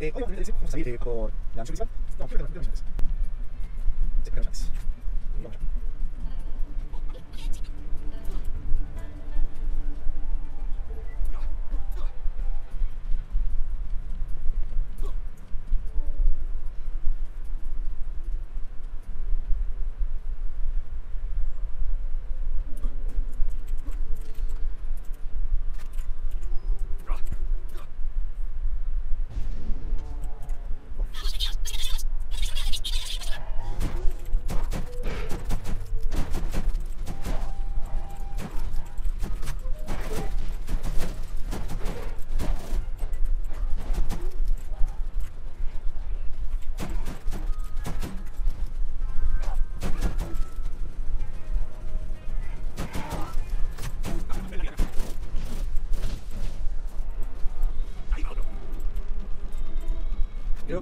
Eh, hoy vamos a salir eh, por la misión principal. No, creo que no, creo que no, Sí, creo que no. Vamos Vamos allá. Ja.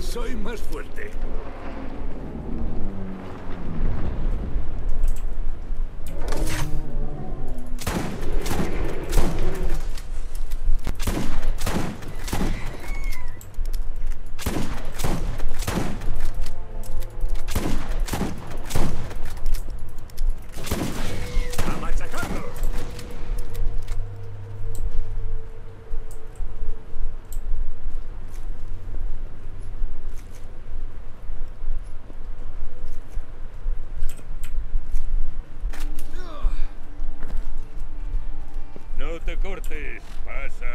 Soy más fuerte. Cortes, pasa.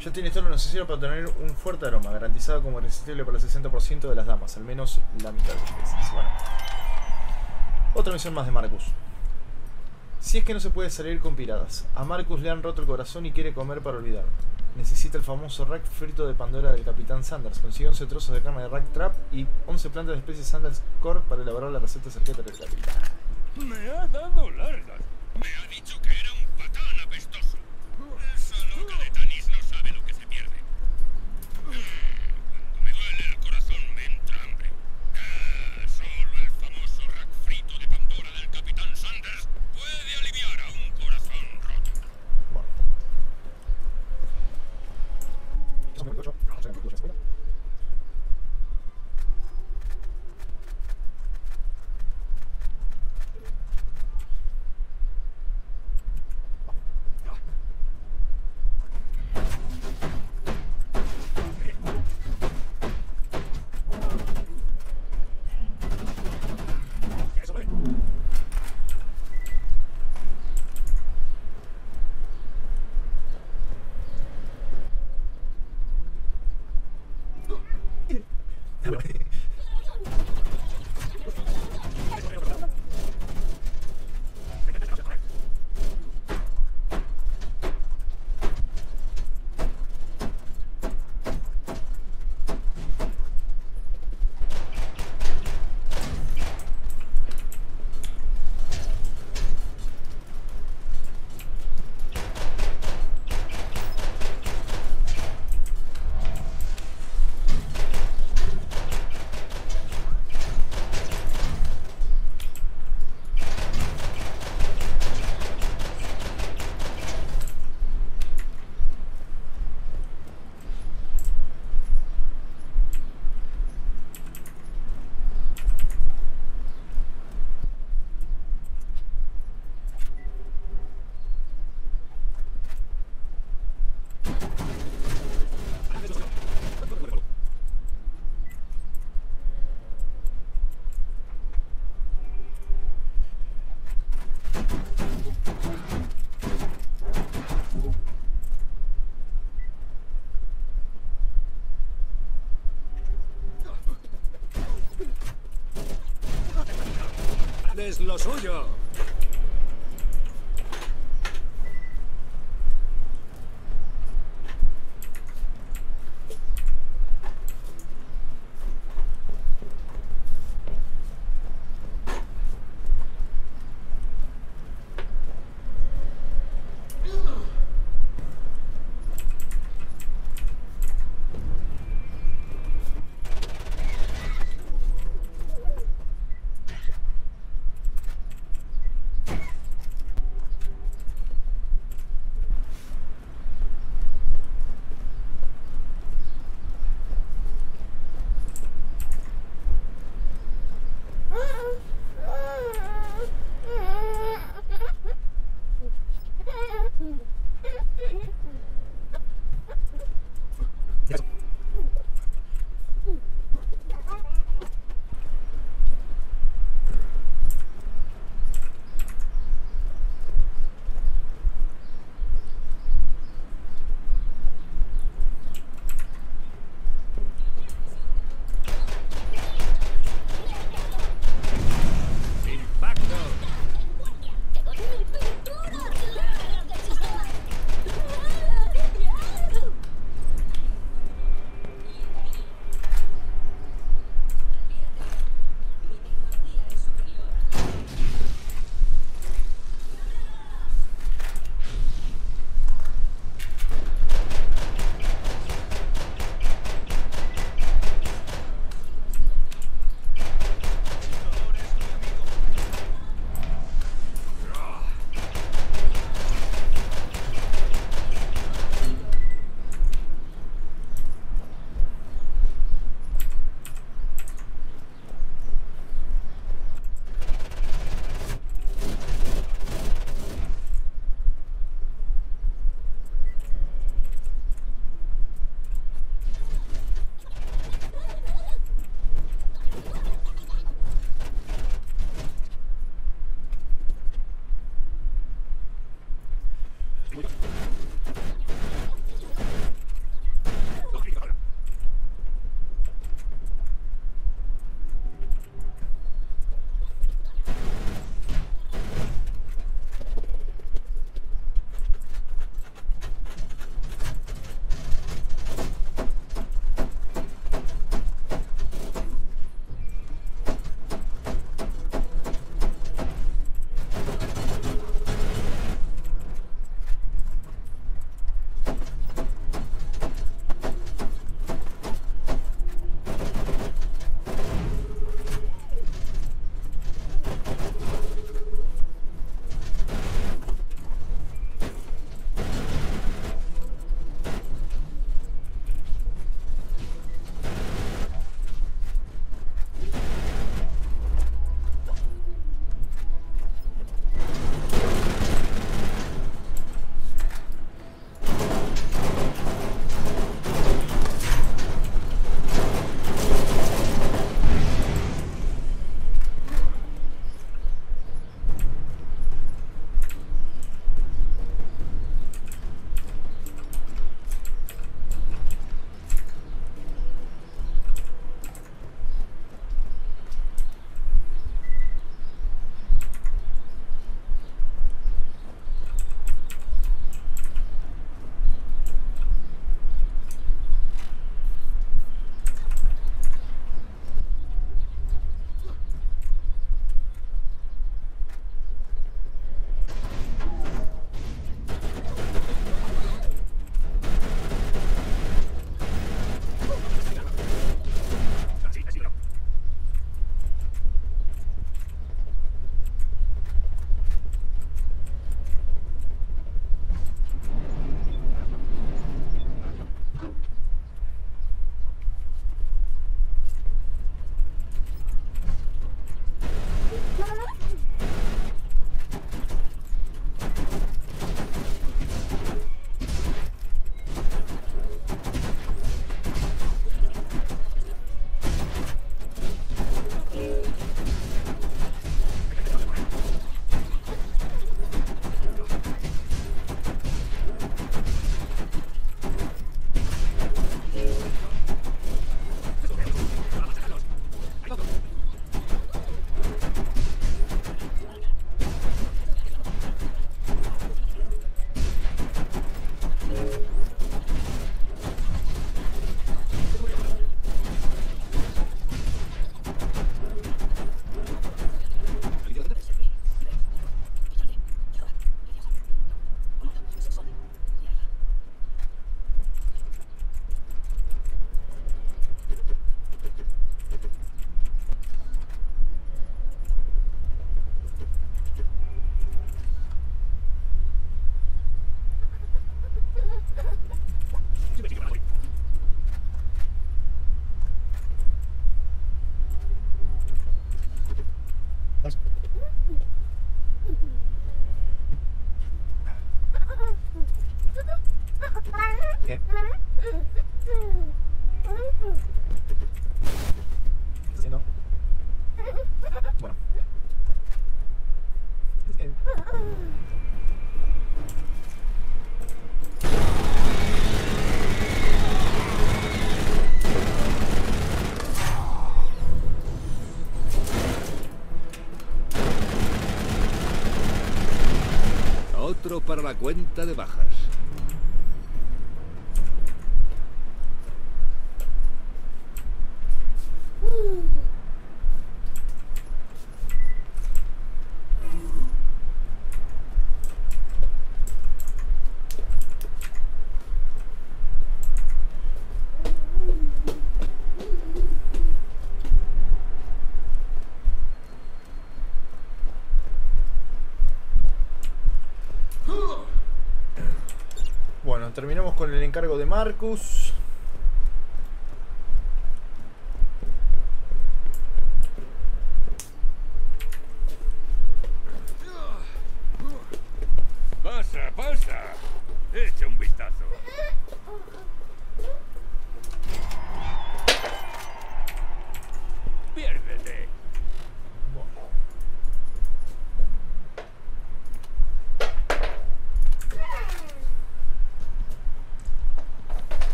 Ya tienes todo lo necesario para tener un fuerte aroma, garantizado como irresistible para el 60% de las damas, al menos la mitad de las veces. Bueno. Otra misión más de Marcus. Si es que no se puede salir con piradas. A Marcus le han roto el corazón y quiere comer para olvidar. Necesita el famoso rack frito de Pandora del Capitán Sanders. Consigue 11 trozos de carne de rack trap y 11 plantas de especie Sanders Core para elaborar la receta secreta del Capitán. Me ha dado largas. Me ha dicho que lo suyo. Encargo de Marcus.